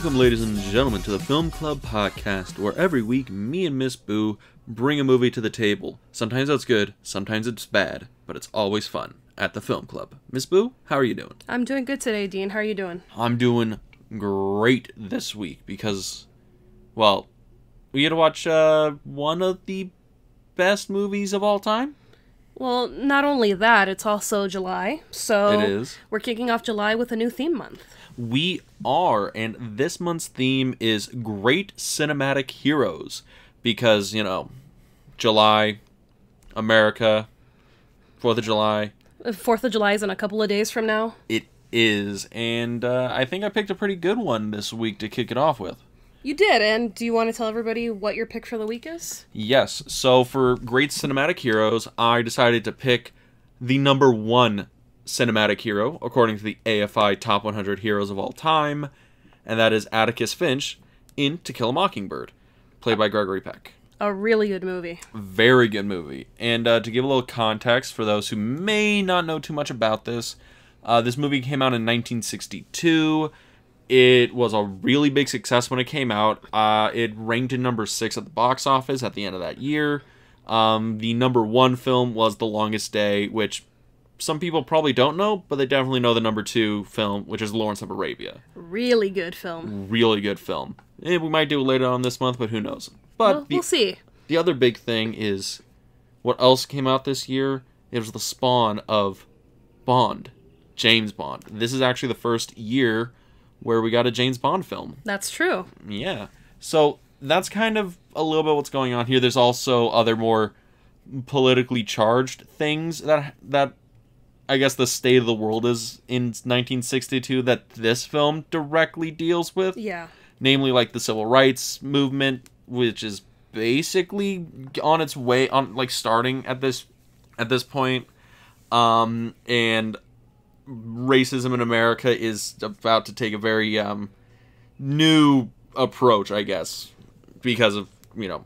Welcome, ladies and gentlemen, to the Film Club podcast, where every week me and Miss Boo bring a movie to the table. Sometimes that's good, sometimes it's bad, but it's always fun at the Film Club. Miss Boo, how are you doing? I'm doing good today, Dean. How are you doing? I'm doing great this week because, well, we get to watch uh, one of the best movies of all time. Well, not only that, it's also July. So It is. we're kicking off July with a new theme month. We are, and this month's theme is Great Cinematic Heroes because, you know, July, America, 4th of July, Uh, Fourth of July is in a couple of days from now. it is. And uh, I think I picked a pretty good one this week to kick it off with. You did, and do you want to tell everybody what your pick for the week is? Yes, so for Great Cinematic Heroes, I decided to pick the number one cinematic hero, according to the AFI Top 100 Heroes of All Time, and that is Atticus Finch in To Kill a Mockingbird, played by Gregory Peck. A really good movie. Very good movie. And uh, to give a little context for those who may not know too much about this, uh, this movie came out in 1962. It was a really big success when it came out. Uh, it ranked in number six at the box office at the end of that year. Um, the number one film was The Longest Day, which some people probably don't know, but they definitely know the number two film, which is Lawrence of Arabia. Really good film. Really good film. Eh, we might do it later on this month, but who knows? But well, the- we'll see. the other big thing is what else came out this year? It was the spawn of Bond, James Bond. This is actually the first year where we got a James Bond film. That's true. Yeah. So that's kind of a little bit what's going on here. There's also other more politically charged things that that I guess the state of the world is in 1962 that this film directly deals with. Yeah. namely like the civil rights movement which is basically on its way on like starting at this at this point. Um and racism in america is about to take a very um new approach i guess because of you know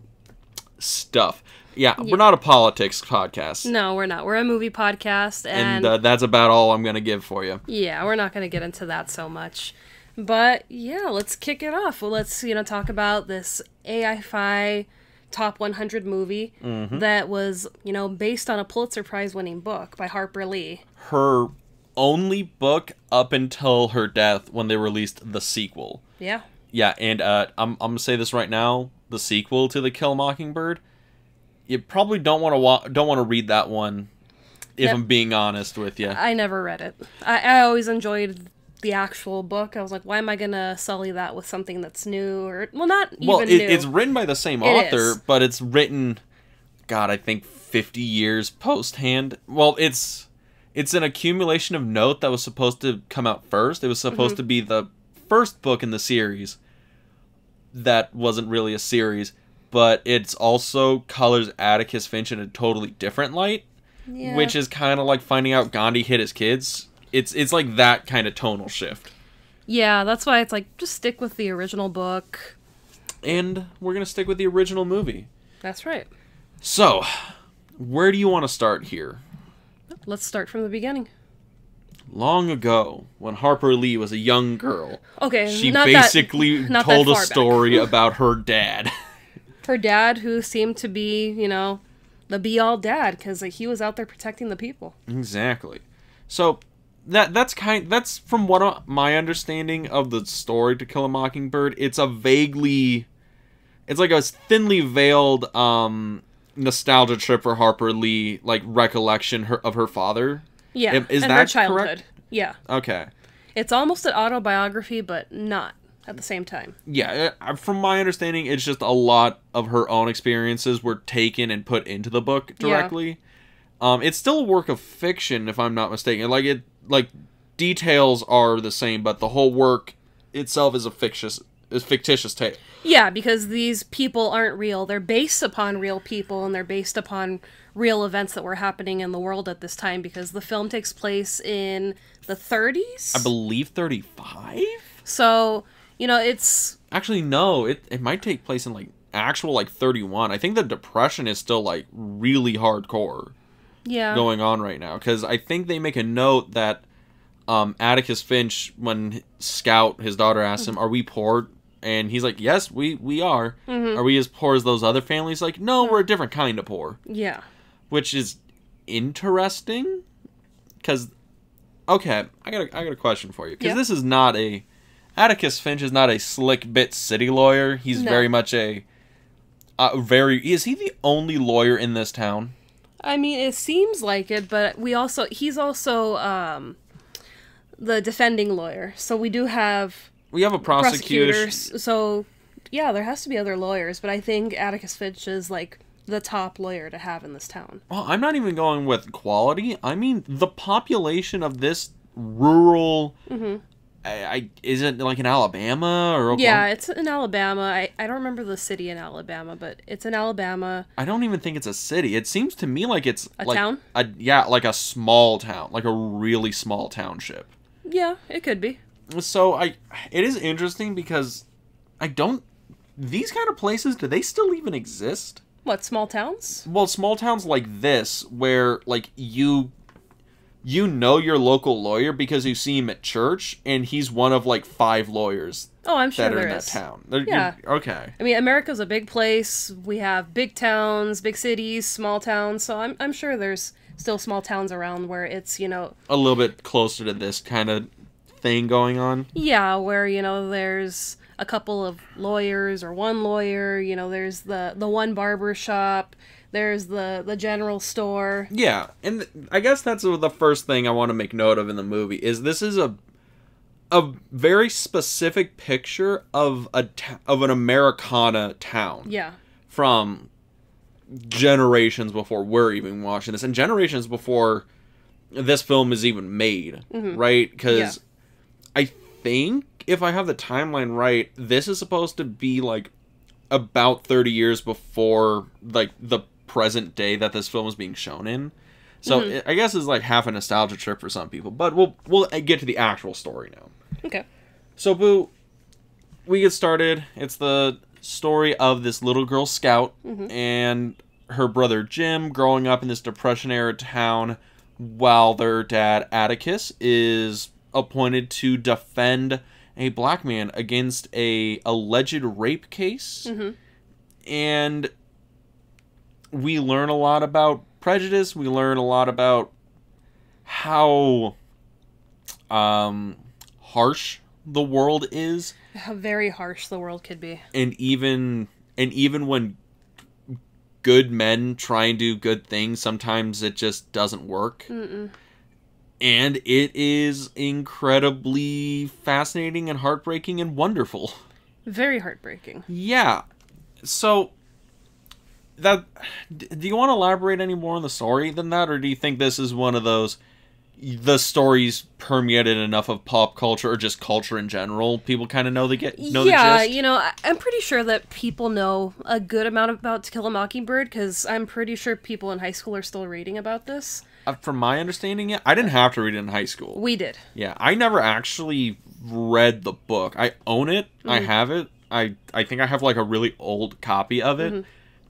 stuff yeah, Yeah. we're not a politics podcast No, we're not. We're a movie podcast, and and, uh, that's about all i'm gonna give for you yeah, we're not going to get into that so much. But yeah, let's kick it off. Well, let's you know talk about this AFI top 100 movie Mm-hmm. that was you know based on a Pulitzer Prize winning book by Harper Lee. her only book up until her death when they released the sequel Yeah. Yeah, and uh, I'm I'm gonna say this right now: the sequel to the Kill Mockingbird, you probably don't want to wa- don't want to read that one. If Yep. I'm being honest with you, I never read it. I, I always enjoyed the actual book. I was like, why am I gonna sully that with something that's new or well, not even well, it, new. it's written by the same It author, is. but it's written, God, I think 50 years post hand. Well, it's it's an accumulation of note that was supposed to come out first. It was supposed Mm-hmm. to be the first book in the series. That wasn't really a series, but it's also colors Atticus Finch in a totally different light. yeah. which is kind of like finding out Gandhi hit his kids. It's it's like that kind of tonal shift. yeah, that's why it's like just stick with the original book. And we're gonna stick with the original movie. That's right. So, where do you want to start here? Let's start from the beginning. Long ago, when Harper Lee was a young girl, Okay, she not basically that, not told a story about her dad. Her dad, who seemed to be, you know, the be-all dad, because like, he was out there protecting the people. exactly. So that that's kind that's from what uh, my understanding of the story to Kill a Mockingbird. It's a vaguely, it's like a thinly veiled um nostalgia trip for Harper Lee, like recollection her, of her father. Yeah, Is that her childhood. correct? Yeah, Okay. it's almost an autobiography, but not at the same time. Yeah, uh, from my understanding, it's just a lot of her own experiences were taken and put into the book Yeah. directly. Um, it's still a work of fiction, if I'm not mistaken. Like it, like details are the same, but the whole work itself is a fictitious, is fictitious tale. Yeah, because these people aren't real. They're based upon real people and they're based upon real events that were happening in the world at this time because the film takes place in the 30s. I believe 35. so, you know, it's Actually, no. It it might take place in like actual like 31. I think the depression is still like really hardcore. yeah. going on right now because I think they make a note that um, Atticus Finch, when Scout, his daughter, asks him, "Are we poor?" and he's like, "Yes, we we are. Mm-hmm. Are we as poor as those other families?" Like, no, we're a different kind of poor, Yeah. which is interesting. Because, okay, I got a, I got a question for you. Because Yeah. this is not a Atticus Finch is not a slick bit city lawyer. He's No. very much a uh, very. Is he the only lawyer in this town? I mean, it seems like it, but we also he's also um, the defending lawyer, so we do have We have a prosecutor. prosecutors. So yeah, there has to be other lawyers, but I think Atticus Finch is like the top lawyer to have in this town. Well, I'm not even going with quality. I mean the population of this rural. I, I is it like in Alabama or Oklahoma? Yeah, it's in Alabama. I, I don't remember the city in Alabama, but it's in Alabama. I don't even think it's a city. It seems to me like it's A like town? A yeah, like a small town, like a really small township. Yeah, it could be. So I, it is interesting because I don't. These kind of places, do they still even exist? What small towns? Well, small towns like this, where like you, you know your local lawyer because you see him at church, and he's one of like five lawyers Oh, I'm sure that are there in is. that town. They're- Yeah. Okay. I mean, America's a big place. We have big towns, big cities, small towns. So I'm I'm sure there's still small towns around where it's you know A little bit closer to this kind of thing going on. yeah where you know there's a couple of lawyers or one lawyer. You know, there's the the one barber shop. There's the the general store. Yeah, and th- I guess that's the first thing I want to make note of in the movie is this is a a very specific picture of a of an Americana town Yeah. from generations before we're even watching this and generations before this film is even made, mm-hmm. right? Because Yeah. I think if I have the timeline right, this is supposed to be like about 30 years before like the present day that this film is being shown in. So it, I guess it's like half a nostalgia trip for some people, but we'll we'll get to the actual story now. Okay. So Boo, we get started. It's the story of this little girl scout mm-hmm. and her brother Jem growing up in this depression era town while their dad Atticus is appointed to defend a black man against a alleged rape case. Mm-hmm. And we learn a lot about prejudice, we learn a lot about how um harsh the world is How very harsh the world could be. and even and even when good men try and do good things sometimes it just doesn't work Mm-mm. and it is incredibly fascinating and heartbreaking and wonderful Very heartbreaking. yeah so that do you want to elaborate any more on the story than that or do you think this is one of those the stories permeated enough of pop culture or just culture in general people kind of know they get know yeah, you know, I'm pretty sure that people know a good amount about To Kill a Mockingbird because I'm pretty sure people in high school are still reading about this. Uh, from my understanding yeah i didn't have to read it in high school. We did. yeah i never actually read the book. I own it. I have it. I i think i have like a really old copy of it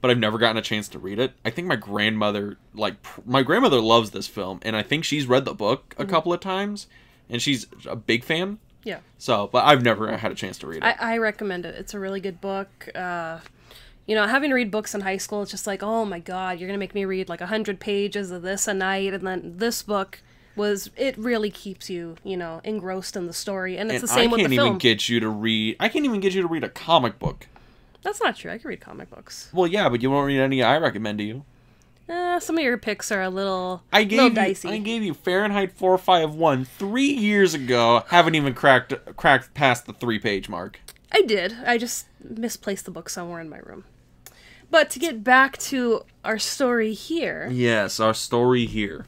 but i've never gotten a chance to read it i think my grandmother like pr- my grandmother loves this film and i think she's read the book a couple of times and she's a big fan Yeah. so but i've never had a chance to read it I, I recommend it. It's a really good book. Uh, you know, having to read books in high school, it's just like, oh my god, you're gonna make me read like a hundred pages of this a night, and then this book was it really keeps you, you know, engrossed in the story, and it's and the same i can't the even get you to read i can't even get you to read a comic book That's not true. I can read comic books. well yeah but you won't read any i recommend to you Uh, some of your picks are a little, I little gave you, dicey. I gave you Fahrenheit 451 three years ago. Haven't even cracked cracked past the three page mark. I did. I just misplaced the book somewhere in my room. But to get back to our story here, Yes, our story here.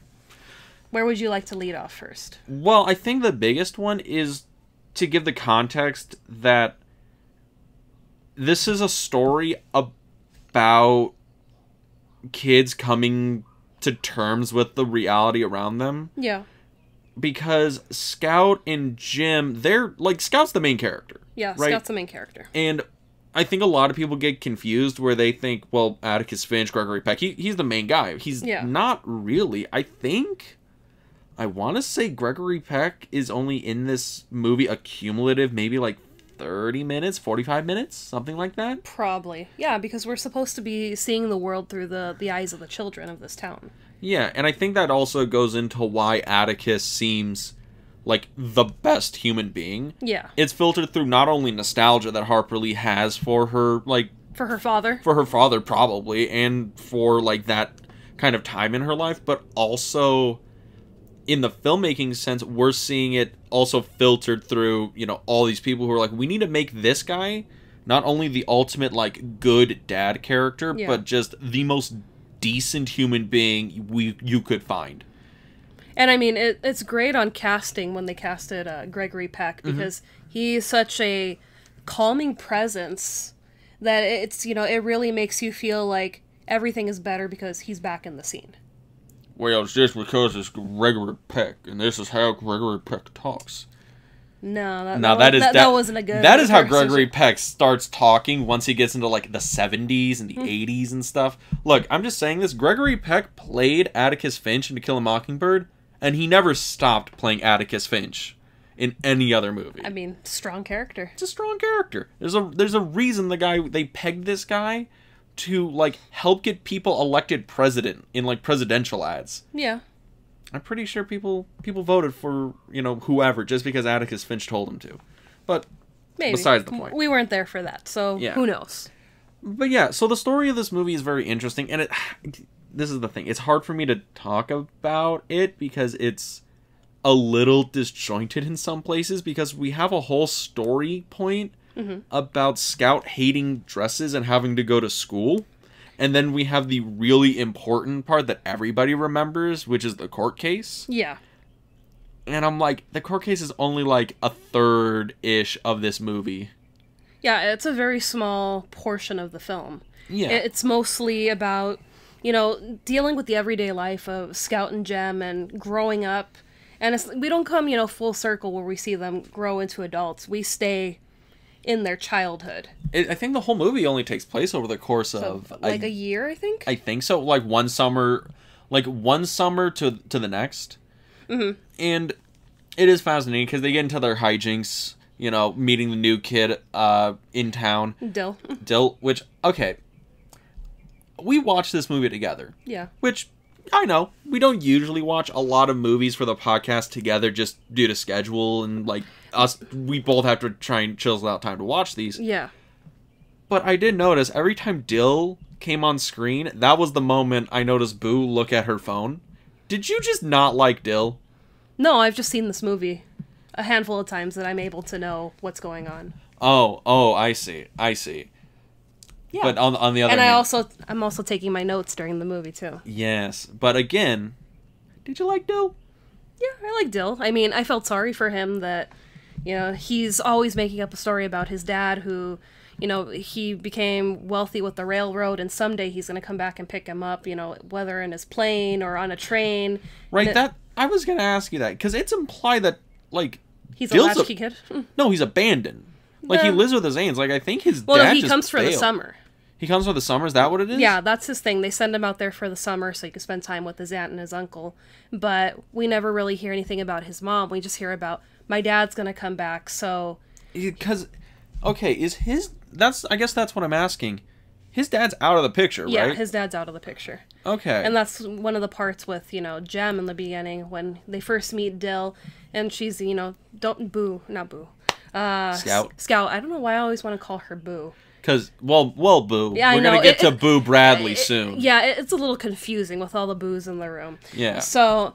where would you like to lead off first? Well, I think the biggest one is to give the context that this is a story about kids coming to terms with the reality around them Yeah. because Scout and Jem, they're like Scout's the main character. Yeah, right? Scout's the main character. And I think a lot of people get confused where they think, well, Atticus Finch, Gregory Peck, he, he's the main guy. He's Yeah. not really. I think I want to say Gregory Peck is only in this movie a cumulative maybe like 30 minutes, 45 minutes, something like that. Probably. Yeah, because we're supposed to be seeing the world through the, the eyes of the children of this town. Yeah, and I think that also goes into why Atticus seems like the best human being. Yeah. It's filtered through not only nostalgia that Harper Lee has for her like For her father. for her father probably and for like that kind of time in her life, but also in the filmmaking sense, we're seeing it also filtered through, you know, all these people who are like, we need to make this guy not only the ultimate like good dad character, Yeah. but just the most decent human being we you could find. And I mean, it, it's great on casting when they casted uh, Gregory Peck Mm-hmm. because he's such a calming presence that it's, you know, it really makes you feel like everything is better because he's back in the scene. Well, it's just because it's Gregory Peck, and this is how Gregory Peck talks. No, that, Now that, that was, is that, wasn't a good. That is how. Gregory Peck starts talking once he gets into like the 70s Hmm. and the 80s and stuff. Look, I'm just saying this. Gregory Peck played Atticus Finch in To Kill a Mockingbird, and he never stopped playing Atticus Finch in any other movie. I mean, strong character. it's a strong character. There's a there's a reason the guy they pegged this guy to like help get people elected president in like presidential ads. Yeah. I'm pretty sure people people voted for you know whoever just because Atticus Finch told them to. But Maybe. Besides the point. We weren't there for that, so Yeah. who knows? but yeah, so the story of this movie is very interesting, and it. This is the thing. It's hard for me to talk about it because it's a little disjointed in some places because we have a whole story point Mm-hmm. about Scout hating dresses and having to go to school. And then we have the really important part that everybody remembers, which is the court case. Yeah. And I'm like, the court case is only like a third ish of this movie. Yeah, it's a very small portion of the film. Yeah. It's mostly about, you know, dealing with the everyday life of Scout and Jem and growing up. And it's, we don't come, you know, full circle where we see them grow into adults. We stay in their childhood. It, I think the whole movie only takes place over the course So, of like a a year, I think. I think so. Like one summer, like one summer to to the next, mm-hmm. and it is fascinating because they get into their hijinks. You know, meeting the new kid uh, in town, Dill. Dill. Which okay, we watched this movie together. yeah. Which I know we don't usually watch a lot of movies for the podcast together, just due to schedule and like us. We both have to try and chill out time to watch these. Yeah. But I did notice every time Dill came on screen, that was the moment I noticed Boo look at her phone. Did you just not like Dill? No, I've just seen this movie a handful of times that I'm able to know what's going on. Oh, oh, I see, I see. Yeah. But on on the other and I also I'm also taking my notes during the movie too. yes. But again, did you like Dill? Yeah, I like Dill. I mean, I felt sorry for him that, you know, he's always making up a story about his dad who, you know, he became wealthy with the railroad and someday he's going to come back and pick him up, you know, whether in his plane or on a train. Right. It- that I was gonna ask you that because it's implied that like He's a Dill's a- latchkey kid. no, he's abandoned. Like he lives with his aunts. Like I think his well, dad he just comes for the summer. He comes for the summer. Is that what it is? Yeah, that's his thing. They send him out there for the summer so he can spend time with his aunt and his uncle. But we never really hear anything about his mom. We just hear about my dad's going to come back. So, Because okay, is his? That's I guess that's what I'm asking. His dad's out of the picture, yeah, right? Yeah, his dad's out of the picture. okay. And that's one of the parts with, you know, Jem in the beginning when they first meet Dill and she's, you know, don't boo, not boo. Uh, Scout. Scout. I don't know why I always want to call her boo. Because well, well, Boo. Yeah, We're gonna get It- to it- Boo Bradley soon. Yeah, it's a little confusing with all the boos in the room. Yeah. So,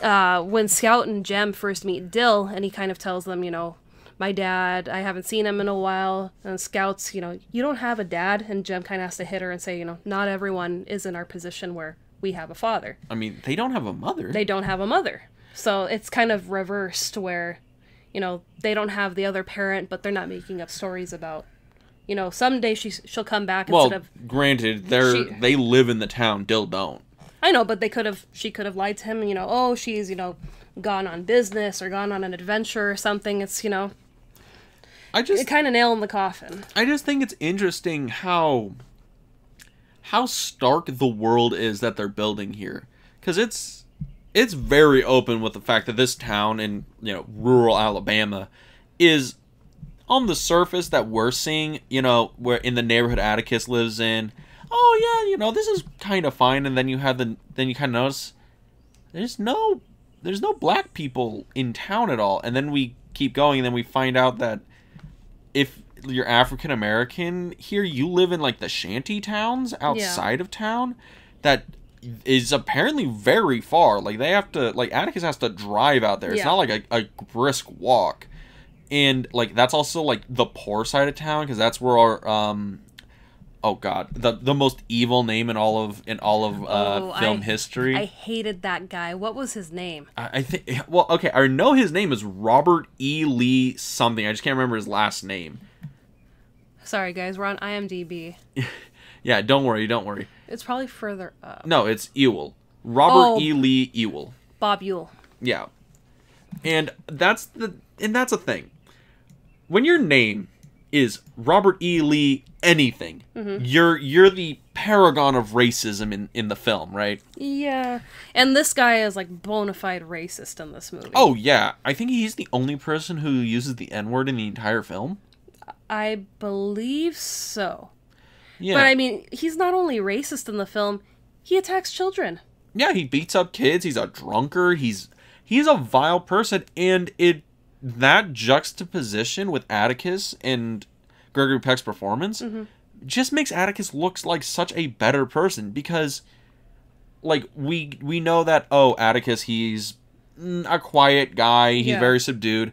uh, when Scout and Jem first meet Dill, and he kind of tells them, you know, my dad, I haven't seen him in a while. And Scout's, you know, you don't have a dad. And Jem kind of has to hit her and say, you know, not everyone is in our position where we have a father. I mean, they don't have a mother. They don't have a mother. So it's kind of reversed where, you know, they don't have the other parent, but they're not making up stories about, you know, someday she, she'll come back well, instead of granted, they're She- they live in the town. Dill don't. I know, but they could have. She could have lied to him. You know, oh, she's you know, gone on business or gone on an adventure or something. It's you know, I just it kind of nail in the coffin. I just think it's interesting how how stark the world is that they're building here. Cuz it's it's very open with the fact that this town in you know rural Alabama is on the surface that we're seeing, you know, where in the neighborhood Atticus lives in. Oh yeah, you know, this is kind of fine and then you have the then you kind of notice there's no there's no black people in town at all. And then we keep going and then we find out that if you're African American here, you live in like the shanty towns outside of town that is apparently very far. Like they have to like Atticus has to drive out there. Yeah. It's not like a, a brisk walk. And like that's also like the poor side of town because that's where our um oh god the the most evil name in all of in all of uh, Oh, film I- history. I hated that guy. What was his name? I, I think well okay I know his name is Robert E Lee something I just can't remember his last name. Sorry, guys, we're on IMDb. Yeah, don't worry, don't worry. It's probably further up. No, it's Ewell. Robert Oh. E Lee Ewell. Bob ewell Yeah. And that's the and that's a thing. When your name is Robert E. Lee anything, mm-hmm. you're you're the paragon of racism in, in the film, right? Yeah, and this guy is like bona fide racist in this movie. Oh yeah. I think he's the only person who uses the N-word in the entire film. I believe so. Yeah. But I mean, he's not only racist in the film; he attacks children. yeah, he beats up kids, he's a drunker, he's he's a vile person and it that juxtaposition with Atticus and Gregory Peck's performance just makes Atticus looks like such a better person because like we we know that oh Atticus he's a quiet guy, he's Yeah. very subdued.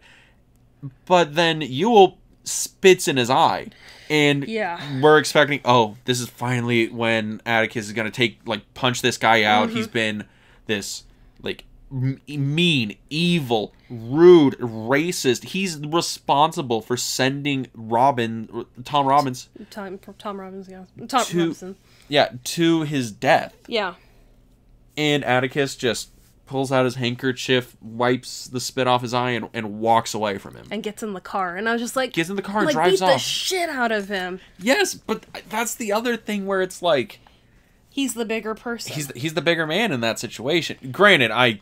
But then Ewell spits in his eye and Yeah. we're expecting oh this is finally when atticus is gonna take like punch this guy out Mm-hmm. he's been this like mean evil rude racist he's responsible for sending robin tom robbins Tom Tom Robbins, yeah, Tom To- Robinson. yeah to his death Yeah, and atticus just pulls out his handkerchief wipes the spit off his eye and, and walks away from him and gets in the car, and I was just like, gets in the car and like drives beat the shit out of him. yes but that's the other thing where it's like He's the bigger person. he's he's the bigger man in that situation. Granted, I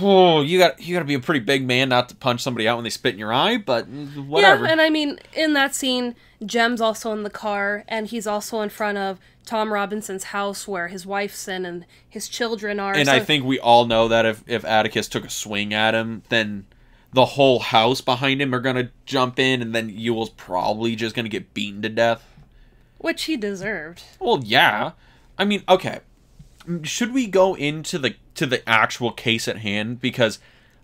oh you got you got to be a pretty big man not to punch somebody out when they spit in your eye, but whatever. Yeah, and I mean, in that scene, Jem's also in the car, and he's also in front of Tom Robinson's house where his wife's in and his children are. And so- I think we all know that if if Atticus took a swing at him, then the whole house behind him are gonna jump in, and then Ewell's probably just gonna get beaten to death. which he deserved. Well, yeah. I mean, okay. Should we go into the to the actual case at hand because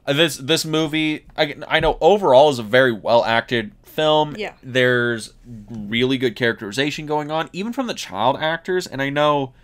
this this movie I I know overall is a very well acted film. Yeah. There's really good characterization going on even from the child actors and I know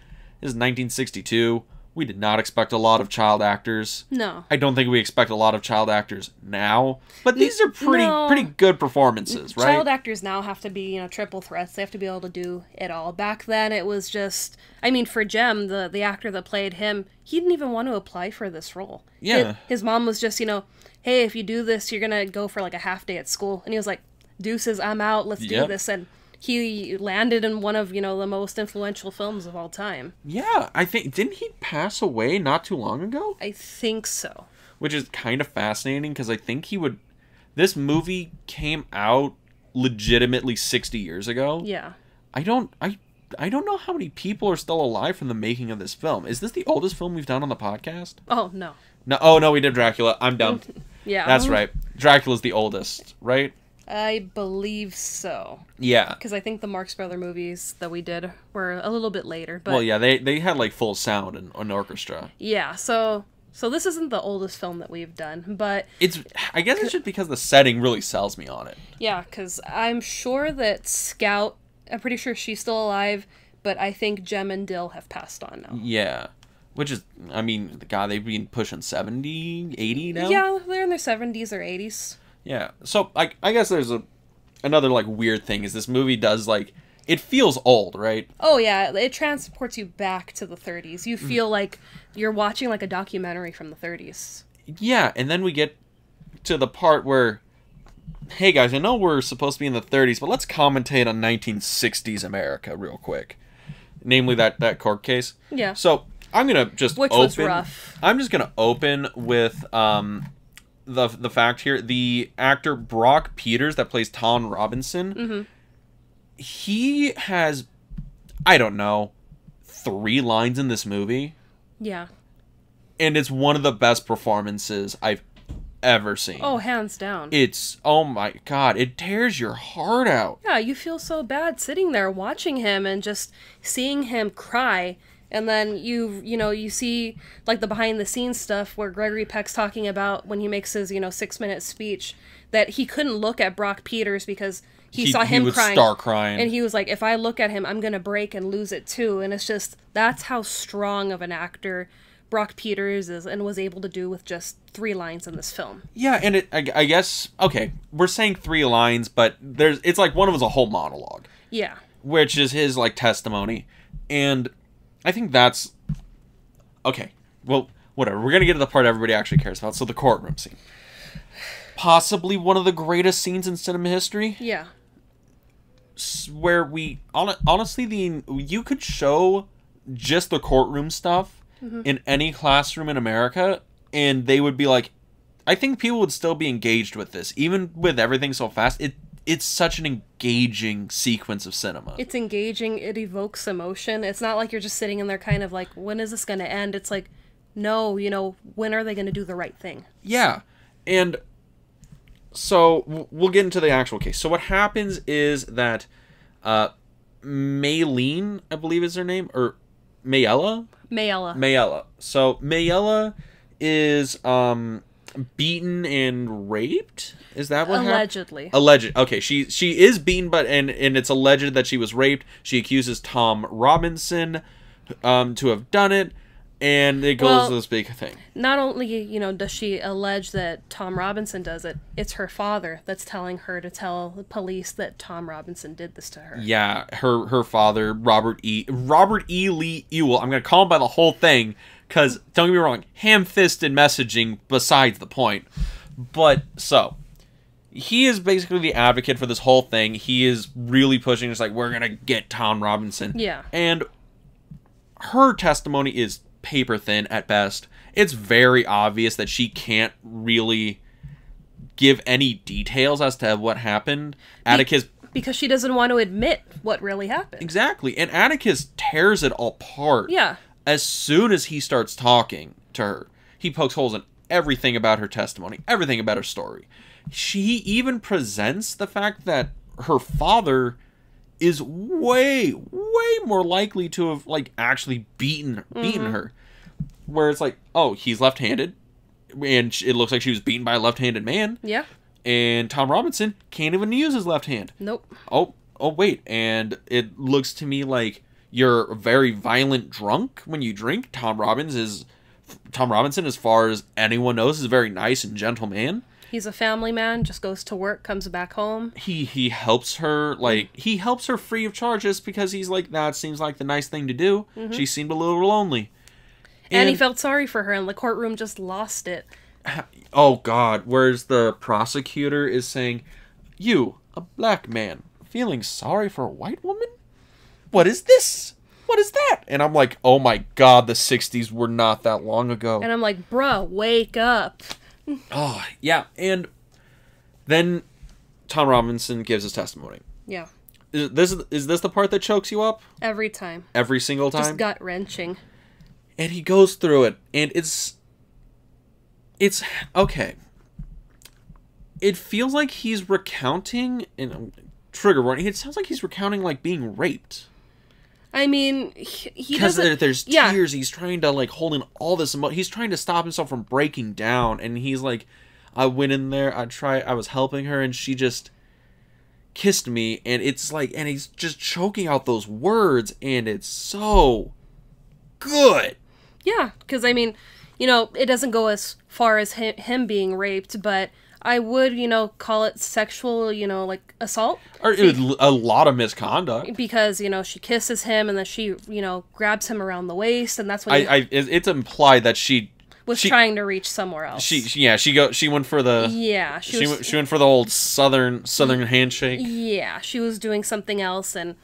this is 1962. We did not expect a lot of child actors. No. I don't think we expect a lot of child actors now, but these are pretty No. pretty good performances, right? Child actors now have to be, you know, triple threats. They have to be able to do it all. Back then, it was just. I mean, for Jem, the the actor that played him, he didn't even want to apply for this role. Yeah. His, his mom was just, you know, hey, if you do this, you're gonna go for like a half day at school, and he was like, deuces, I'm out. Let's do this, and he landed in one of you know the most influential films of all time. yeah, I think didn't he pass away not too long ago? I think so. which is kind of fascinating because I think he would. This movie came out legitimately 60 years ago. Yeah. I don't I I don't know how many people are still alive from the making of this film. Is this the oldest film we've done on the podcast? Oh no. No, oh no, we did Dracula. I'm dumb. Yeah. That's right. Dracula's the oldest, right? I believe so. Yeah. Because I think the Marx Brother movies that we did were a little bit later. But Well, yeah, they they had like full sound and an orchestra. yeah, so so this isn't the oldest film that we've done, but It's I guess it's just because the setting really sells me on it. yeah, because I'm sure that Scout, I'm pretty sure she's still alive, but I think Jem and Dill have passed on now. Yeah. Which is I mean, god, they've been pushing 70, 80 now. Yeah, they're in their 70s or 80s. Yeah. So I I guess there's a another like weird thing is this movie does like it feels old, right? Oh yeah, it transports you back to the 30s. You feel like you're watching like a documentary from the 30s. Yeah, and then we get to the part where hey guys, I know we're supposed to be in the 30s, but let's commentate on 1960s America real quick. Namely that that court case. Yeah. So, I'm gonna just Which open. was rough. I'm just gonna open with um the the fact here. The actor Brock Peters that plays Tom Robinson. Mm-hmm. He has, I don't know, three lines in this movie, Yeah. and it's one of the best performances I've ever seen. Oh, hands down. It's oh my god, it tears your heart out. yeah, you feel so bad sitting there watching him and just seeing him cry. And then you, you know, you see like the behind the scenes stuff where Gregory Peck's talking about when he makes his, you know, six minute speech that he couldn't look at Brock Peters because he, saw him would crying. start crying. And he was like, if I look at him, I'm going to break and lose it too. And it's just, that's how strong of an actor Brock Peters is and was able to do with just three lines in this film. Yeah, and it I, I guess okay, we're saying three lines, but there's it's like one of us a whole monologue, Yeah. which is his like testimony, and I think that's okay. Well, whatever. We're gonna get to the part everybody actually cares about. So the courtroom scene, possibly one of the greatest scenes in cinema history, Yeah. where we hon- honestly the you could show just the courtroom stuff mm-hmm. in any classroom in America, and they would be like, I think people would still be engaged with this, even with everything so fast. It it's such an engaging sequence of cinema. It's engaging, it evokes emotion. It's not like you're just sitting in there kind of like, when is this going to end? It's like, no, you know, when are they going to do the right thing? Yeah. And so we'll get into the actual case. So what happens is that uh Maylene, I believe is her name, or Mayella? Mayella. Mayella. So Mayella is um beaten and raped. Is that what happened? Allegedly. Alleged. Okay, she she is beaten, but and and it's alleged that she was raped. She accuses Tom Robinson um to have done it, and it goes Well- to this big thing. not only, you know, does she allege that Tom Robinson does it, it's her father that's telling her to tell the police that Tom Robinson did this to her. Yeah, her her father, Robert E. Robert E. Lee Ewell. I'm gonna call him by the whole thing because don't get me wrong, ham-fisted messaging. Besides the point, but so he is basically the advocate for this whole thing. He is really pushing. It's like we're gonna get Tom Robinson. Yeah. and her testimony is paper thin at best. It's very obvious that she can't really give any details as to what happened. Atticus Because she doesn't want to admit what really happened. Exactly. And Atticus tears it all apart. Yeah. As soon as he starts talking to her, he pokes holes in everything about her testimony, everything about her story. She even presents the fact that her father is way, way more likely to have like actually beaten beaten Mm-hmm. her. Where it's like, oh, he's left-handed, and it looks like she was beaten by a left-handed man, Yeah. and Tom Robinson can't even use his left hand Nope. oh oh wait and it looks to me like you're a very violent drunk when you drink. Tom robbins is tom robinson as far as anyone knows is a very nice and gentle man. He's a family man, just goes to work, comes back home. he he helps her like he helps her free of charges because he's like that seems like the nice thing to do. Mm-hmm. She seemed a little lonely. And, he felt sorry for her, and the courtroom just lost it. oh god whereas the prosecutor is saying you a black man feeling sorry for a white woman what is this what is that and i'm like oh my god the 60s were not that long ago And I'm like, bruh, wake up. oh yeah and then tom robinson gives his testimony Yeah. is this is this the part that chokes you up Every time. every single time Just gut wrenching. and he goes through it and it's it's okay it feels like he's recounting and trigger warning it sounds like he's recounting like being raped I mean, he, he because there's yeah. tears he's trying to like hold in all this emo- he's trying to stop himself from breaking down and he's like i went in there i try i was helping her and she just kissed me and it's like and he's just choking out those words and it's so good Yeah, because I mean, you know, it doesn't go as far as him, him being raped, but I would, you know, call it sexual, you know, like assault or it was a lot of misconduct because you know she kisses him and then she, you know, grabs him around the waist, and that's when I, he I it's implied that she was she, trying to reach somewhere else. she she- yeah she go she went for the yeah, she, she was. went, she went for the old southern southern handshake. yeah, she was doing something else, and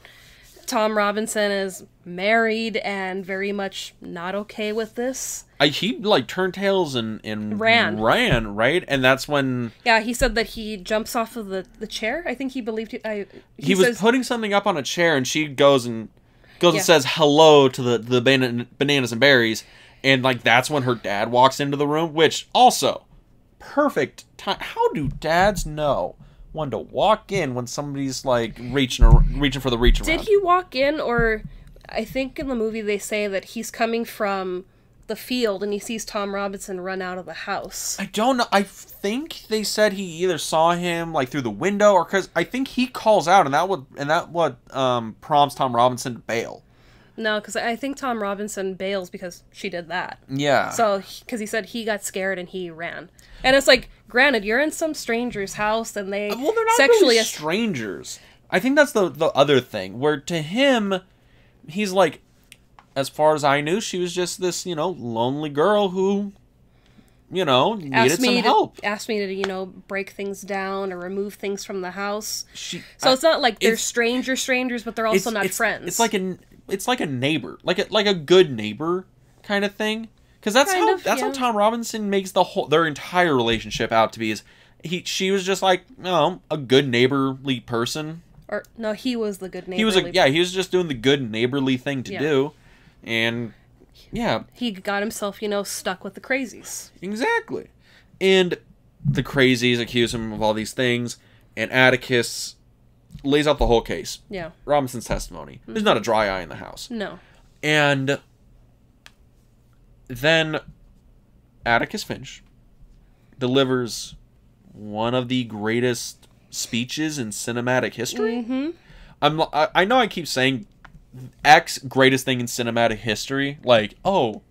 Tom Robinson is married and very much not okay with this. I, he like turned tails and and Ran. ran right, and that's when Yeah, he said that he jumps off of the, the chair. I think he believed it. I, he, was says- putting something up on a chair, and she goes and goes Yeah. and says hello to the the ban- bananas and berries, and like that's when her dad walks into the room, which also perfect time. How do dads know when to walk in when somebody's like reaching ar- reaching for the reach around? Did he walk in, or I think in the movie they say that he's coming from the field and he sees Tom Robinson run out of the house. I don't know. I think they said he either saw him like through the window or because I think he calls out, and that would and that what um prompts Tom Robinson to bail. No, because I think Tom Robinson bails because she did that. Yeah. So, because he said he got scared and he ran. And it's like, granted, you're in some stranger's house and they well, they're not sexually really strangers. I think that's the the other thing where to him, he's like, as far as I knew, she was just this you know lonely girl who, you know, needed asked some me to help. asked me to you know break things down or remove things from the house. She, So I- it's not like they're stranger strangers, but they're also not it's, friends. It's like a it's like a neighbor, like a like a good neighbor kind of thing. Because that's Kind how of, that's how. Tom Robinson makes the whole their entire relationship out to be. Is he she was just like you know, a good neighborly person. or no, he was the good neighbor. He was a yeah he was just doing the good neighborly thing to Yeah. do, and yeah He got himself, you know, stuck with the crazies. exactly, and the crazies accuse him of all these things, and Atticus lays out the whole case. Yeah. Robinson's testimony. There's not a mm-hmm. dry eye in the house. No. And then Atticus Finch delivers one of the greatest speeches in cinematic history. Mm-hmm. I'm I, I know I keep saying X greatest thing in cinematic history, like oh,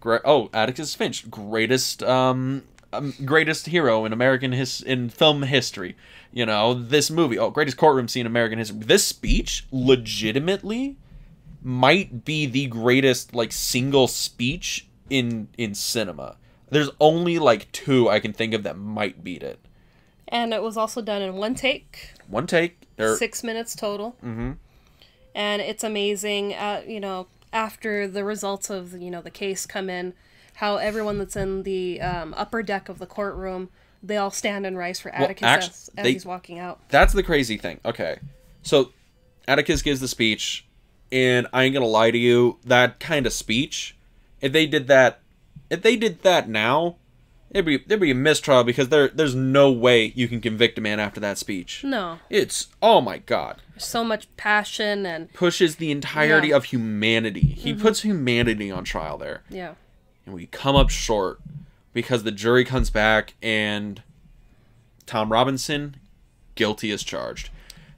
gra- oh Atticus Finch greatest um, um greatest hero in American his in film history. You know this movie, oh greatest courtroom scene in American history. This speech legitimately might be the greatest like single speech in in cinema. There's only like two I can think of that might beat it. And it was also done in one take, One take. There. six minutes total. hmm and it's amazing uh, you know after the results of you know the case come in how everyone that's in the um, upper deck of the courtroom they all stand and rise for atticus actu- as, as they- he's walking out That's the crazy thing. Okay. So Atticus gives the speech, and I ain't gonna lie to you, that kind of speech, if they did that if they did that now, it'd be there'd be a mistrial because there there's no way you can convict a man after that speech. no It's oh my god. so much passion and Pushes the entirety Yeah. of humanity. He mm-hmm. puts humanity on trial there. yeah and we come up short because the jury comes back and Tom Robinson guilty as charged.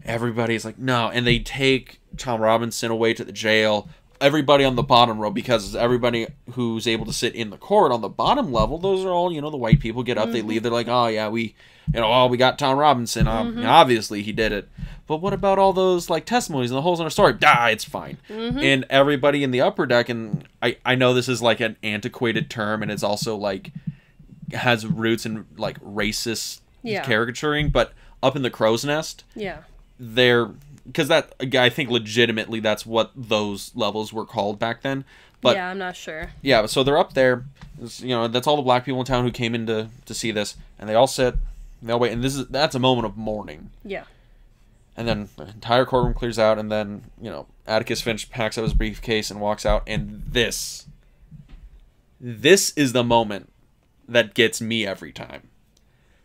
Everybody's like, no, and they take Tom Robinson away to the jail. Everybody on the bottom row, because everybody who's able to sit in the court on the bottom level, those are all, you know, the white people get up, they leave, they're like, oh, yeah, we, you know, oh, we got Tom Robinson. Um, Obviously, he did it. But what about all those, like, testimonies and the holes in our story? Ah, it's fine. And everybody in the upper deck, and I, I know this is like an antiquated term, and it's also like, has roots in, like, racist Yeah. caricaturing, but up in the crow's nest, yeah they're because that I think legitimately that's what those levels were called back then. But yeah, i'm not sure Yeah, so they're up there. It's, you know, that's all the black people in town who came in to, to see this, and they all sit, they all wait, and this is that's a moment of mourning. yeah And then the entire courtroom clears out, and then you know Atticus Finch packs up his briefcase and walks out, and this, this is the moment that gets me every time.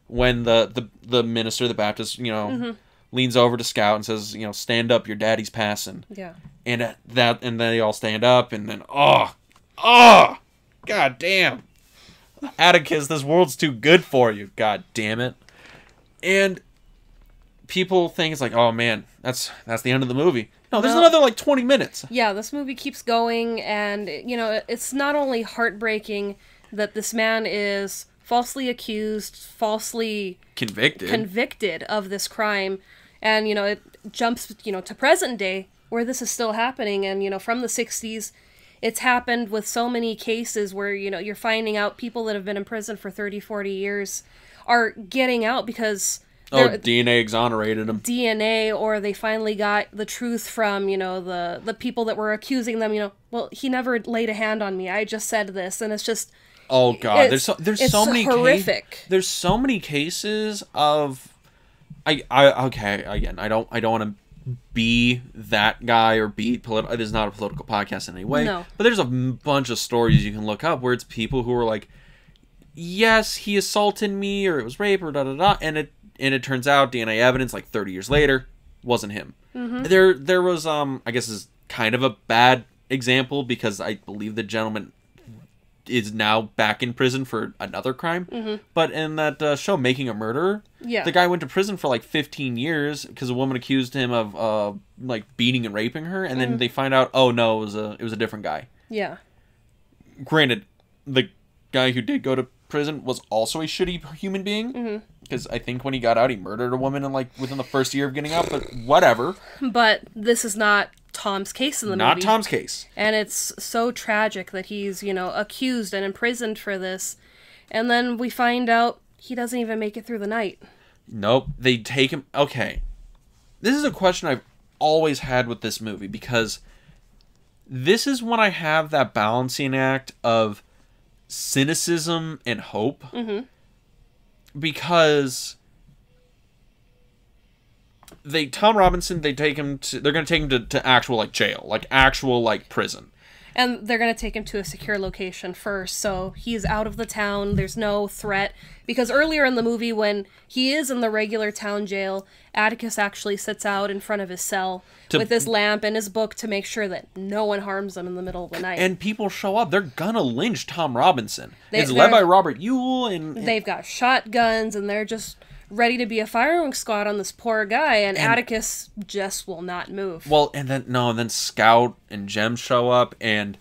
When the the the minister, the Baptist, you know, mm-hmm. Leans over to Scout and says, you know, stand up, your daddy's passing, yeah and at that, and then they all stand up, and then oh, oh, god damn, Atticus, this world's too good for you, god damn it, and people think it's like, oh man, that's that's the end of the movie. No, there's No. another like 20 minutes. yeah this movie keeps going and you know it's not only heartbreaking that this man is falsely accused falsely Convicted. convicted of this crime and you know it jumps you know to present day where this is still happening and you know from the 60s it's happened with so many cases where you know you're finding out people that have been in prison for 30 40 years are getting out because Oh, DNA exonerated them DNA or they finally got the truth from, you know, the the people that were accusing them, you know, well, he never laid a hand on me. I just said this and it's just Oh god, there's so, there's so many horrific. there's so many cases of I I okay, again, I don't I don't want to be that guy or be political. It is not a political podcast in any way. No. But there's a bunch of stories you can look up where it's people who are like, yes, he assaulted me or it was rape or da da da, and it and it turns out DNA evidence like 30 years later wasn't him. There there was um I guess is kind of a bad example because I believe the gentleman is now back in prison for another crime. But in that uh, show, Making a Murderer, Yeah. the guy went to prison for like 15 years because a woman accused him of uh, like beating and raping her, and then they find out, oh no, it was a it was a different guy. yeah. Granted, the guy who did go to prison was also a shitty human being because I think when he got out, he murdered a woman in like within the first year of getting out. But whatever, But this is not Tom's case in the not movie. Tom's case. And it's so tragic that he's, you know, accused and imprisoned for this. And then we find out he doesn't even make it through the night. Nope. They take him. Okay. This is a question I've always had with this movie because this is when I have that balancing act of cynicism and hope. Mm-hmm. Because they Tom Robinson, they take him to. They're gonna take him to, to actual like jail, like actual like prison. And they're going to take him to a secure location first, so he's out of the town. There's no threat. Because earlier in the movie, when he is in the regular town jail, Atticus actually sits out in front of his cell To- with his lamp and his book to make sure that no one harms him in the middle of the night. And people show up. They're gonna lynch Tom Robinson. They- it's led by Robert Ewell and, and They've got shotguns and they're just ready to be a firing squad on this poor guy, and, Atticus just will not move. Well, and then no, and then Scout and Jem show up, and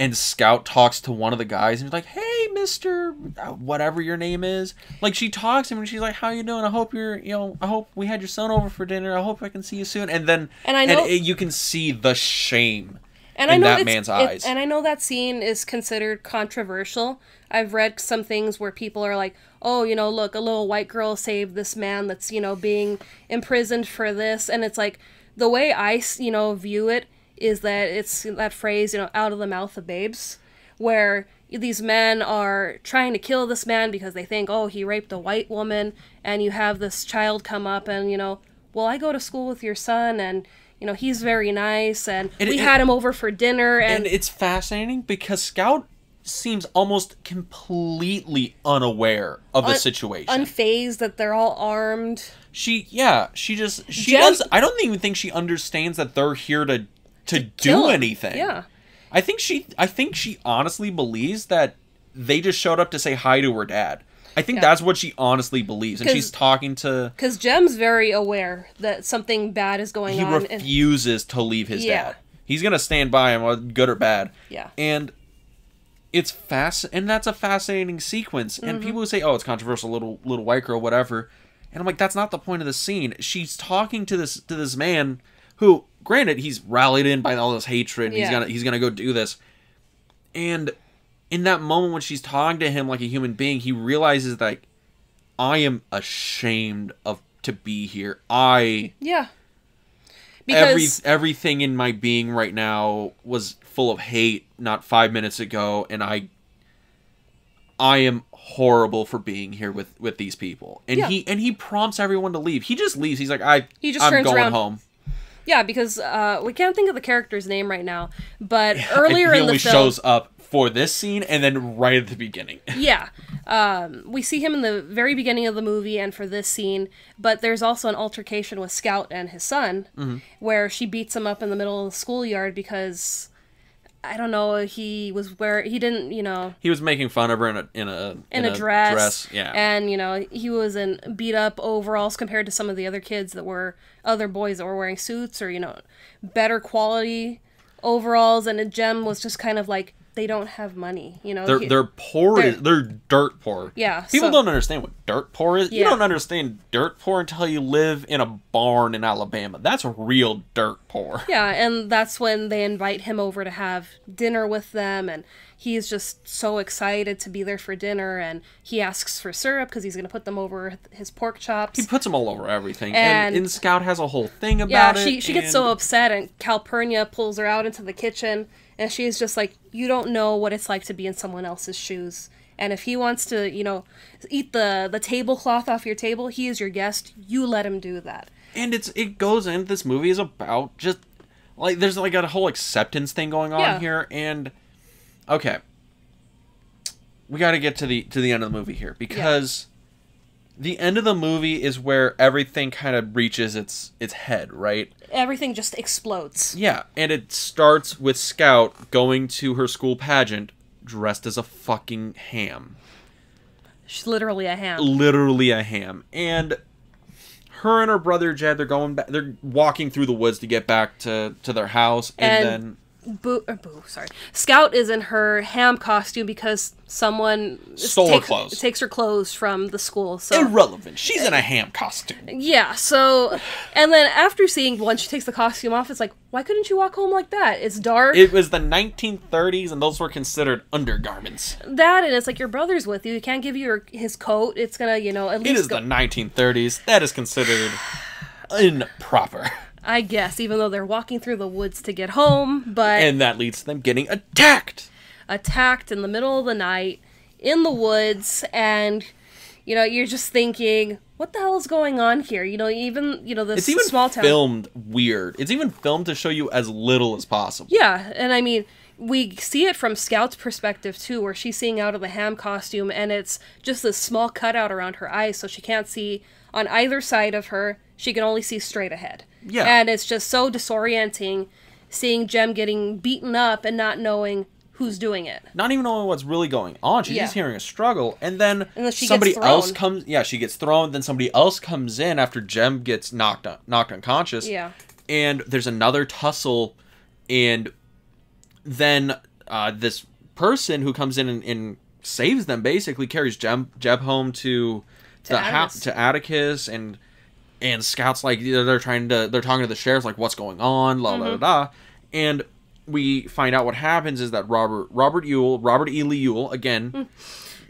and Scout talks to one of the guys, and he's like, "Hey, Mister, uh, whatever your name is." Like she talks to him, and she's like, "How you doing? I hope you're, you know, I hope we had your son over for dinner. I hope I can see you soon." And then And I know- it- you can see the shame and in I know that man's it- eyes. and I know that scene is considered controversial. I've read some things where people are like, "Oh, you know, look, a little white girl saved this man that's you know being imprisoned for this," and it's like the way I, you know view it is that it's that phrase, you know, out of the mouth of babes, where these men are trying to kill this man because they think, oh, he raped a white woman, and you have this child come up and you know, well, I go to school with your son and. You know he's very nice, and, And we it- had him over for dinner, and, and it's fascinating because Scout seems almost completely unaware of the Un- situation. unfazed that they're all armed. She yeah, she just she Jem- does I don't even think she understands that they're here to to, kill do anything. Yeah. I think she I think she honestly believes that they just showed up to say hi to her dad. I think Yeah. that's what she honestly believes. and she's talking to Because Jem's very aware that something bad is going he on. and- refuses to leave his Yeah. dad. He's gonna stand by him, good or bad. Yeah. And it's fast, and that's a fascinating sequence. Mm-hmm. And people who say, "Oh, it's controversial, little little white girl, whatever," and I'm like, that's not the point of the scene. She's talking to this to this man who, granted, he's rallied in by all this hatred. And He's gonna he's gonna go do this, and in that moment when she's talking to him like a human being, he realizes that I am ashamed of to be here. I yeah. every Because everything in my being right now was full of hate not 5 minutes ago and I I am horrible for being here with with these people. And Yeah. he and he prompts everyone to leave. He just leaves. He's like I He just I'm turns going around. home. yeah, because uh, we can't think of the character's name right now, but earlier he in only the film, shows up for this scene and then right at the beginning. yeah, um, we see him in the very beginning of the movie and for this scene. But there's also an altercation with Scout and his son, Mm-hmm. where she beats him up in the middle of the schoolyard because. I don't know. He was where he didn't, you know, He was making fun of her in a in a in, a, dress, Yeah. and you know he was in beat up overalls compared to some of the other kids that were other boys that were wearing suits or you know better quality overalls and Jem was just kind of like they don't have money. You know, They're they're poor. they're- They're, dirt poor. Yeah, People so- don't understand what dirt poor is. Yeah. You don't understand dirt poor until you live in a barn in Alabama. That's real dirt poor. yeah, and that's when they invite him over to have dinner with them, and he's just so excited to be there for dinner, and he asks for syrup because he's gonna put them over his pork chops. He puts them all over everything, and, And- and Scout has a whole thing yeah, about it. she she gets so upset, and Calpurnia pulls her out into the kitchen, and she's just like, "You don't know what it's like to be in someone else's shoes." And if he wants to, you know, eat the the tablecloth off your table, he is your guest. You let him do that. and it's it goes in. This movie is about just like there's like a whole acceptance thing going on Yeah. here, and okay, we got to get to the to the end of the movie here because the end of the movie is where everything kind of reaches its its head, right? Everything just explodes. Yeah, and it starts with Scout going to her school pageant dressed as a fucking ham. She's literally a ham. literally a ham. And her and her brother Jem, they're going back. They're walking through the woods to get back to to their house, and, And- then Boo, or Boo, sorry. Scout is in her ham costume because someone Stole her takes, clothes. takes her clothes from the school. So irrelevant. She's in a ham costume. yeah, so and then after seeing once she takes the costume off, it's like, why couldn't you walk home like that? It's dark. It was the 1930s, and those were considered undergarments. that and it's like your brother's with you. He can't give you your, his coat. It's gonna, you know, at least is go, the 1930s. That is considered improper, I guess, even though they're walking through the woods to get home, but and that leads to them getting attacked. attacked in the middle of the night in the woods and you know you're just thinking what the hell is going on here you know even you know this It's even small town filmed weird. It's even filmed to show you as little as possible. yeah and i mean we see it from scout's perspective too where she's seeing out of the ham costume and it's just this small cutout around her eyes so she can't see on either side of her she can only see straight ahead Yeah. and it's just so disorienting seeing jem getting beaten up and not knowing who's doing it not even knowing what's really going on. She's Yeah. just hearing a struggle, and then, And then she gets somebody else comes. Yeah, she gets thrown. Then somebody else comes in after Jem gets knocked un- knocked unconscious. Yeah. and there's another tussle, and then uh, this person who comes in and, and saves them basically carries Jem Jeb home to, To the house to Atticus and. And scouts like they're they're trying to they're talking to the sheriff like what's going on la la Mm-hmm. la la and we find out what happens is that Robert Robert Ewell, Robert E. Lee Ewell, again, Hmm.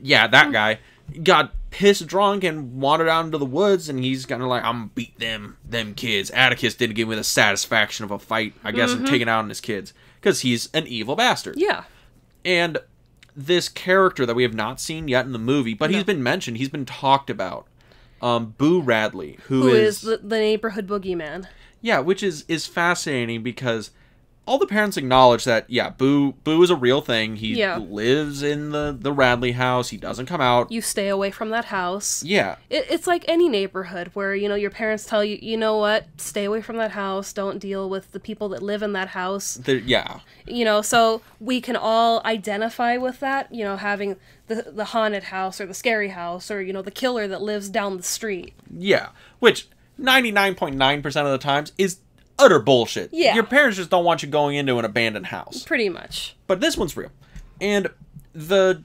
yeah, that guy got pissed drunk and wandered out into the woods and he's kind of like I'm gonna beat them them kids. Atticus didn't give me the satisfaction of a fight, I guess, Mm-hmm. and taking out on his kids because he's an evil bastard. yeah And this character that we have not seen yet in the movie, but he's been mentioned, he's been talked about. Um, Boo Radley, who is, the, the neighborhood boogeyman. yeah, which is is fascinating because all the parents acknowledge that yeah, Boo Boo is a real thing. He Yeah. lives in the the Radley house. He doesn't come out. You stay away from that house. yeah, It, it's like any neighborhood where you know your parents tell you, you know what, stay away from that house. Don't deal with the people that live in that house. there, yeah, You know, so we can all identify with that. You know, having the the haunted house or the scary house or you know the killer that lives down the street. yeah. Which ninety nine point nine percent of the times is utter bullshit. Yeah. your parents just don't want you going into an abandoned house. Pretty much. But this one's real, and the.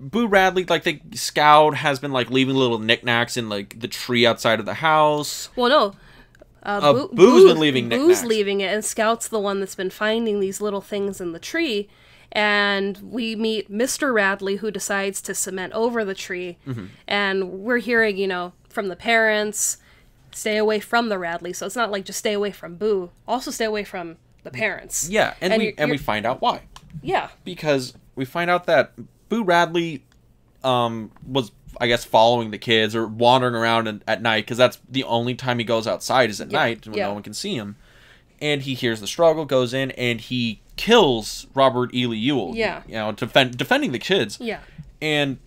Boo Radley, like the scout, has been like leaving little knickknacks in like the tree outside of the house. Well, no. Uh, Uh, Boo- Boo's Boo- been leaving Boo's knickknacks. leaving it, and Scout's the one that's been finding these little things in the tree. And we meet Mr. Radley, who decides to cement over the tree. Mm-hmm. And we're hearing, you know, from the parents, stay away from the Radley. So it's not like just stay away from Boo. Also, stay away from the parents. Yeah, and, And we you're- and we you're- find out why. Yeah. because we find out that Boo Radley um, was, I guess, following the kids or wandering around in, at night because that's the only time he goes outside is at Yeah, night when yeah. no one can see him. And he hears the struggle, goes in, and he kills Robert Ely Ewell. Yeah. you know, defend, defending the kids. Yeah. And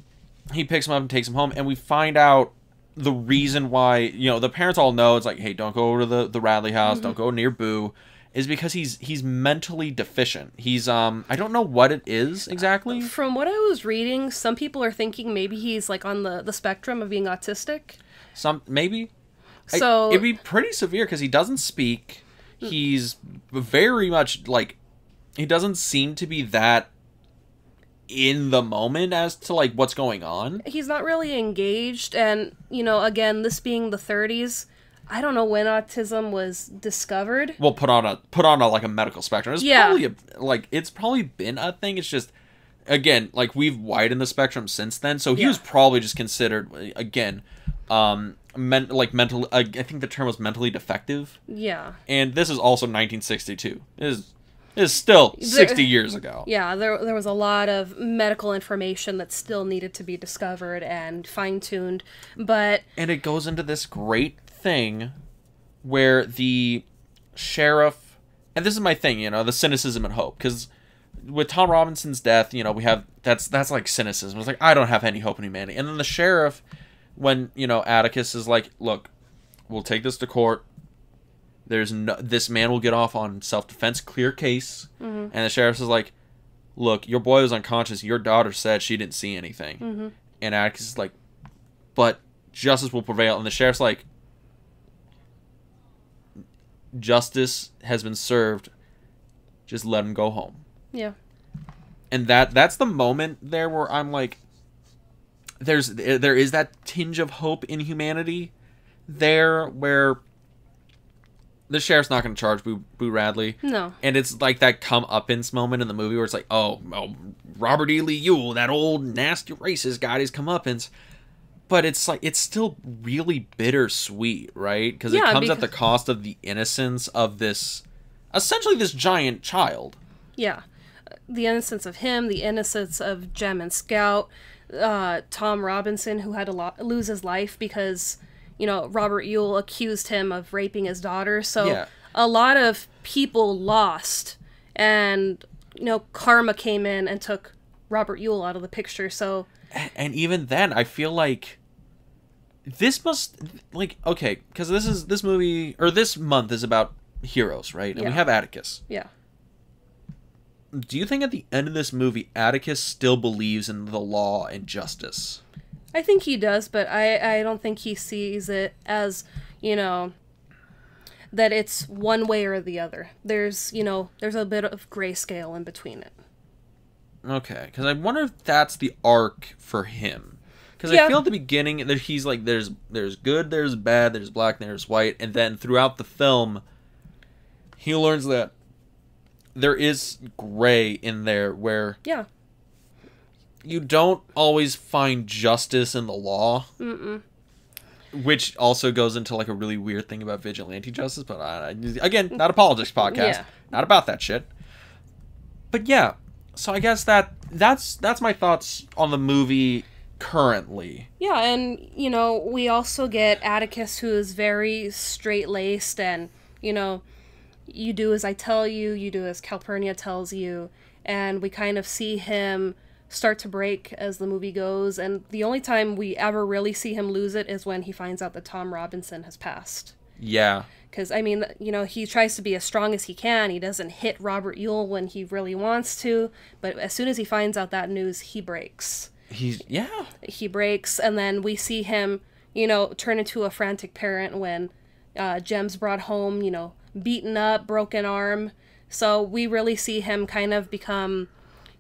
he picks him up and takes him home, and we find out the reason why you know the parents all know it's like, hey, don't go over to the the Radley house, Mm-hmm. don't go near Boo, is because he's he's mentally deficient. He's um I don't know what it is exactly. From what I was reading, some people are thinking maybe he's like on the, the spectrum of being autistic. Some maybe. I- So- it'd be pretty severe because he doesn't speak. He's very much like he doesn't seem to be that in the moment as to like what's going on. He's not really engaged, and you know, again, this being the 30s, I don't know when autism was discovered. Well, put on a put on a like a medical spectrum. It's Yeah. probably a, like it's probably been a thing. It's just again like we've widened the spectrum since then. So he Yeah. was probably just considered again um men, like mental. Uh, I think the term was mentally defective. Yeah. And this is also 1962. It is is still 60 years ago. Yeah, there, there was a lot of medical information that still needed to be discovered and fine tuned. But and it goes into this great thing where the sheriff and this is my thing you know the cynicism and hope because with tom robinson's death you know we have that's that's like cynicism it's like i don't have any hope in humanity and then the sheriff when you know atticus is like look we'll take this to court there's no this man will get off on self-defense clear case. Mm-hmm. And the sheriff is like look your boy was unconscious. Your daughter said she didn't see anything. Mm-hmm. And atticus is like but justice will prevail. And the sheriff's like justice has been served. Just let him go home. Yeah, and that that's the moment there where i'm like there's there is that tinge of hope in humanity there where the sheriff's not going to charge Boo, Boo Radley no. and it's like that comeuppance moment in the movie where it's like, oh, oh Robert E. Lee Ewell, that old nasty racist guy, his comeuppance. But it's like it's still really bittersweet, right? Because it Yeah, comes at the cost of the innocence of this, essentially this giant child. Yeah. The innocence of him, the innocence of Jem and Scout, uh, Tom Robinson, who had to lo- lose his life because, you know, Robert Ewell accused him of raping his daughter. So Yeah. a lot of people lost, and, you know, karma came in and took Robert Ewell out of the picture. So, And even then, I feel like this must like okay, because this is this movie or this month is about heroes, right? And we have Atticus. yeah. Do you think at the end of this movie, Atticus still believes in the law and justice? I think he does, but I, I don't think he sees it as, you know, that it's one way or the other. There's, you know, there's a bit of grayscale in between it. Okay, because I wonder if that's the arc for him. Because I feel at the beginning that he's like, there's there's good, there's bad, there's black, there's white, and then throughout the film, he learns that there is gray in there where Yeah. You don't always find justice in the law. Mm-mm. Which also goes into like a really weird thing about vigilante justice, but I, again, not a politics podcast, Yeah. not about that shit. But yeah, so I guess that that's that's my thoughts on the movie currently. Yeah, and, you know, we also get Atticus, who is very straight laced and, you know, you do as I tell you, you do as Calpurnia tells you, and we kind of see him start to break as the movie goes, and the only time we ever really see him lose it is when he finds out that Tom Robinson has passed. Yeah, Because, I mean, you know, he tries to be as strong as he can. He doesn't hit Robert Ewell when he really wants to, but as soon as he finds out that news, he breaks he's yeah. he breaks and then we see him you know turn into a frantic parent when uh, jem's brought home you know beaten up broken arm so we really see him kind of become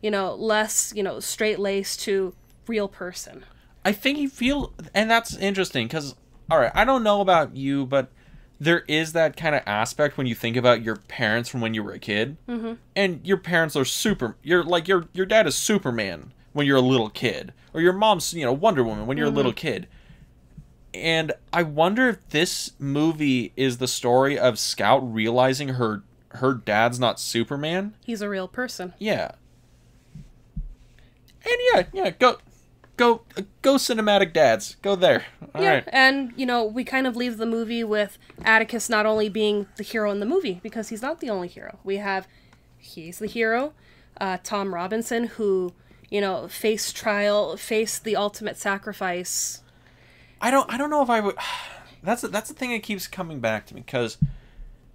you know less you know straight laced to real person I think you feel, and that's interesting because all right, I don't know about you, but there is that kind of aspect when you think about your parents from when you were a kid, mm-hmm. and your parents are super. You're like your your dad is Superman when you're a little kid, or your mom's you know Wonder Woman when you're a little kid. And I wonder if this movie is the story of Scout realizing her her dad's not Superman. he's a real person Yeah. And yeah, yeah, go, go, go, cinematic dads, go there. All right. yeah and you know we kind of leave the movie with atticus not only being the hero in the movie because he's not the only hero we have he's the hero uh, tom robinson who you know faced trial faced the ultimate sacrifice I don't, I don't know if I would. That's that's the thing that keeps coming back to me because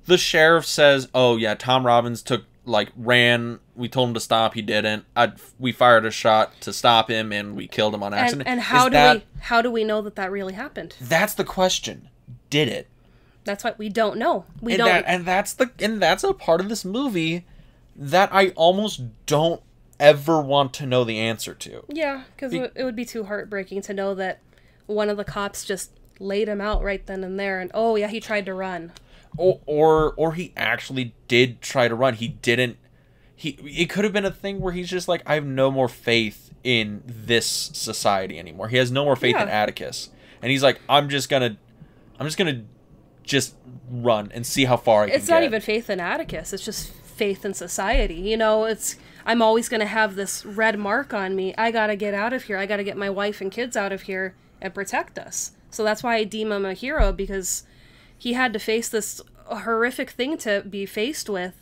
the sheriff says, "Oh yeah, Tom Robbins took like ran. We told him to stop. He didn't. I, we fired a shot to stop him, and we killed him on accident." and how Is do that, we how do we know that that really happened That's the question. Did it? that's what we don't know we and don't that and that's the and that's a part of this movie that I almost don't ever want to know the answer to. Yeah, because it would be too heartbreaking to know that one of the cops just laid him out right then and there, and oh yeah, he tried to run. Or or, or he actually did try to run. He didn't. He it could have been a thing where he's just like I have no more faith in this society anymore. He has no more faith in Atticus, and he's like I'm just gonna, I'm just gonna, just run and see how far I can It's not get." even faith in Atticus. It's just faith in society. You know, it's I'm always going to have this red mark on me. I got to get out of here. I got to get my wife and kids out of here and protect us. So that's why I deem him a hero because he had to face this horrific thing to be faced with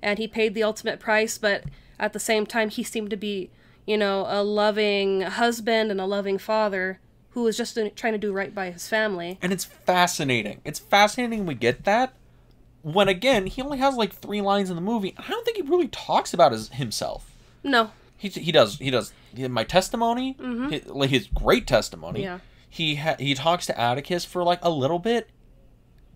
and he paid the ultimate price, but at the same time he seemed to be, you know, a loving husband and a loving father who was just trying to do right by his family. and it's fascinating. It's fascinating we get that when again he only has like three lines in the movie. I don't think he really talks about his, himself. No. He, he does he does my testimony hi- like his great testimony. Mm-hmm. Yeah. He ha- he talks to Atticus for like a little bit,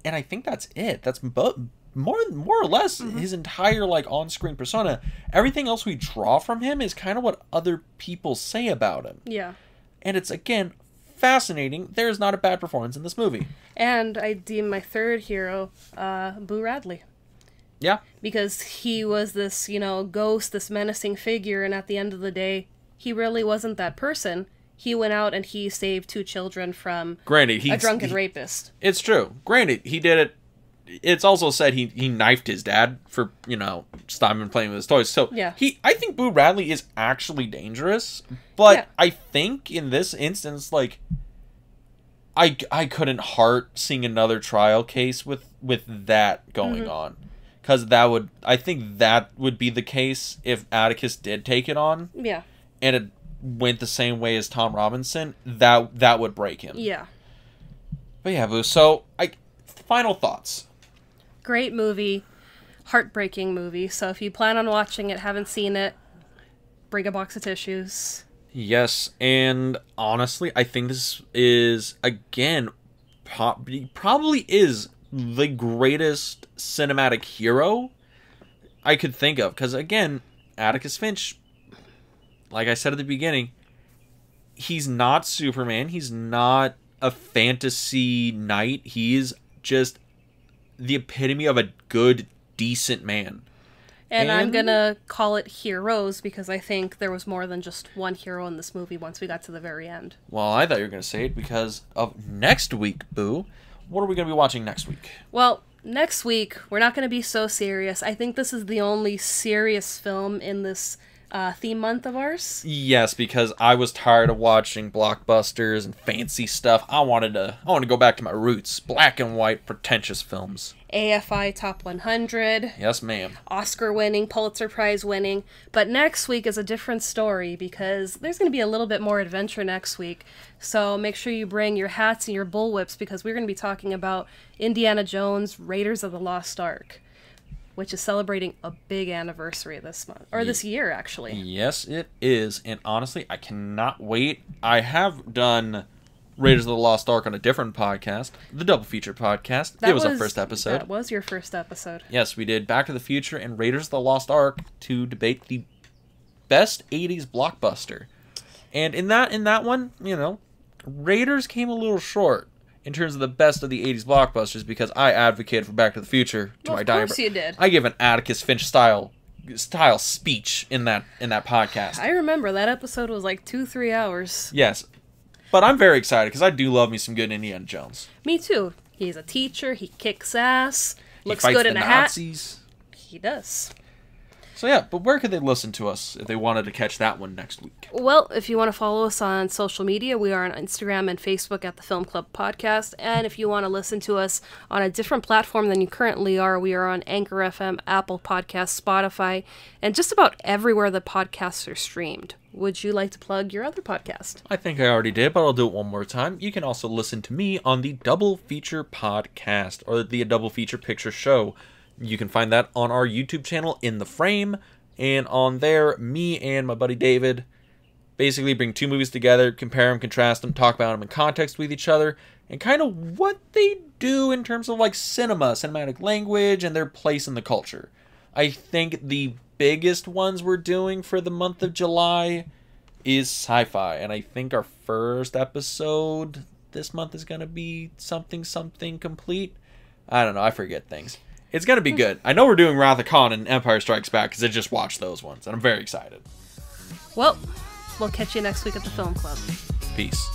and I think that's it. That's bu- more more or less Mm-hmm. his entire like on screen persona. Everything else we draw from him is kind of what other people say about him, Yeah. and it's again fascinating. There's not a bad performance in this movie. And I deem my third hero, uh, Boo Radley. Yeah. Because he was this, you know, ghost, this menacing figure, and at the end of the day, he really wasn't that person. He went out and he saved two children from Granted, he's a drunken he- rapist. It's true. Granted, he did it. It's also said he he knifed his dad for you know stopping playing with his toys. So Yeah. he I think Boo Radley is actually dangerous, but Yeah. I think in this instance, like I I couldn't heart seeing another trial case with with that going Mm-hmm. on, because that would I think that would be the case if Atticus did take it on Yeah. and it went the same way as Tom Robinson. That that would break him. Yeah. But yeah, Boo. So I final thoughts. Great movie. Heartbreaking movie. So if you plan on watching it, haven't seen it, bring a box of tissues. Yes, and honestly, I think this is again probably is the greatest cinematic hero I could think of because again, Atticus Finch, like I said at the beginning, he's not Superman. He's not a fantasy knight. He's just the epitome of a good, decent man. And, I'm gonna call it heroes because I think there was more than just one hero in this movie once we got to the very end. Well, I thought you were going to say it because of next week, Boo. What are we going to be watching next week? Well, next week we're not going to be so serious. I think this is the only serious film in this uh, theme month of ours. Yes, because I was tired of watching blockbusters and fancy stuff. I wanted to I wanted to go back to my roots, black and white pretentious films. AFI Top 100, Yes, ma'am. Oscar winning, Pulitzer Prize winning. But next week is a different story because there's going to be a little bit more adventure next week. So make sure you bring your hats and your bullwhips because we're going to be talking about Indiana Jones Raiders of the Lost Ark, which is celebrating a big anniversary this month, or this year actually. Yes, it is. And honestly, I cannot wait. I have done Raiders of the Lost Ark on a different podcast, the Double Feature podcast. it was, our first episode. That was your first episode. Yes, we did Back to the Future and Raiders of the Lost Ark to debate the best 80s blockbuster. And in that in that one, you know, Raiders came a little short in terms of the best of the 80s blockbusters because I advocated for Back to the Future to Well, my of dying course bre- you did. I give an Atticus Finch style style speech in that in that podcast. I remember that episode was like two, three hours. yes. But I'm very excited because I do love me some good Indiana Jones. Me too. He's a teacher. He kicks ass. Looks good in a hat. Nazis. He does. So yeah, but where could they listen to us if they wanted to catch that one next week? Well, if you want to follow us on social media, we are on Instagram and Facebook at the Film Club Podcast. And if you want to listen to us on a different platform than you currently are, we are on Anchor FM, Apple Podcasts, Spotify, and just about everywhere the podcasts are streamed. Would you like to plug your other podcast? I think I already did, but I'll do it one more time. You can also listen to me on the Double Feature Podcast or the Double Feature Picture Show. You can find that on our YouTube channel, In the Frame. And on there, me and my buddy David basically bring two movies together, compare them, contrast them, talk about them in context with each other, and kind of what they do in terms of like cinema, cinematic language, and their place in the culture. I think the biggest ones we're doing for the month of July is sci-fi, and I think our first episode this month is gonna be something something complete. I don't know. I forget things. It's gonna be good. I know we're doing Wrath of Khan and Empire Strikes Back because I just watched those ones, and I'm very excited. Well, we'll catch you next week at the film club. Peace.